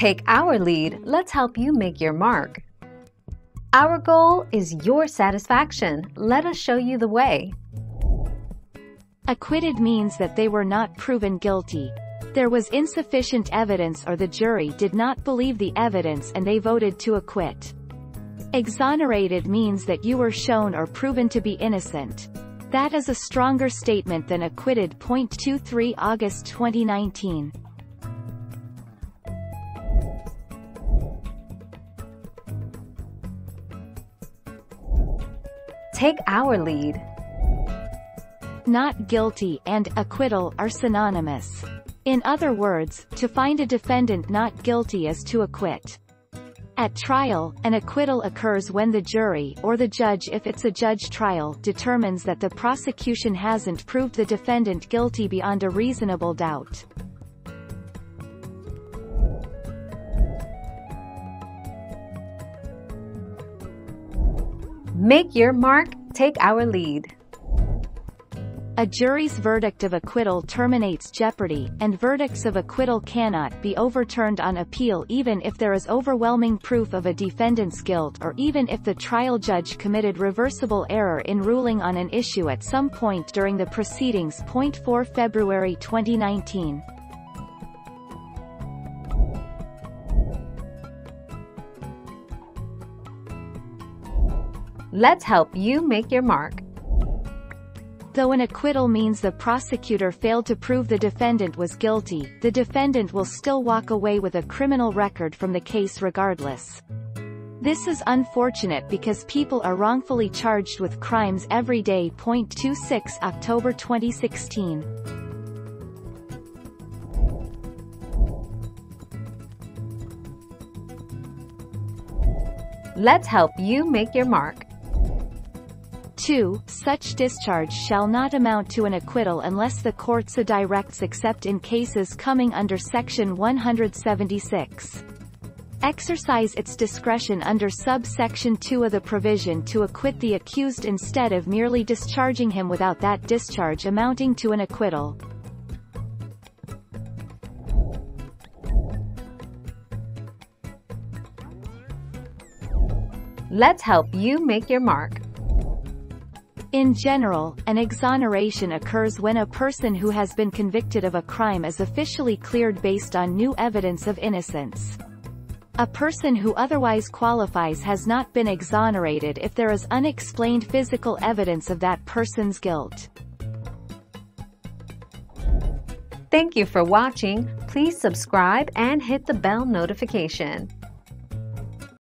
Take our lead, let's help you make your mark. Our goal is your satisfaction. Let us show you the way. Acquitted means that they were not proven guilty. There was insufficient evidence or the jury did not believe the evidence and they voted to acquit. Exonerated means that you were shown or proven to be innocent. That is a stronger statement than acquitted. 23 August 2019. Take our lead. Not guilty and acquittal are synonymous. In other words, to find a defendant not guilty is to acquit. At trial, an acquittal occurs when the jury, or the judge if it's a judge trial, determines that the prosecution hasn't proved the defendant guilty beyond a reasonable doubt. Make your mark, take our lead. A jury's verdict of acquittal terminates jeopardy, and verdicts of acquittal cannot be overturned on appeal even if there is overwhelming proof of a defendant's guilt or even if the trial judge committed reversible error in ruling on an issue at some point during the proceedings. 4 February 2019 Let's help you make your mark. Though an acquittal means the prosecutor failed to prove the defendant was guilty, the defendant will still walk away with a criminal record from the case regardless. This is unfortunate because people are wrongfully charged with crimes every day. 26 October 2016 Let's help you make your mark. 2. Such discharge shall not amount to an acquittal unless the court so directs except in cases coming under Section 176. Exercise its discretion under subsection 2 of the provision to acquit the accused instead of merely discharging him without that discharge amounting to an acquittal. Let's help you make your mark. In general, an exoneration occurs when a person who has been convicted of a crime is officially cleared based on new evidence of innocence. A person who otherwise qualifies has not been exonerated if there is unexplained physical evidence of that person's guilt. Thank you for watching. Please subscribe and hit the bell notification.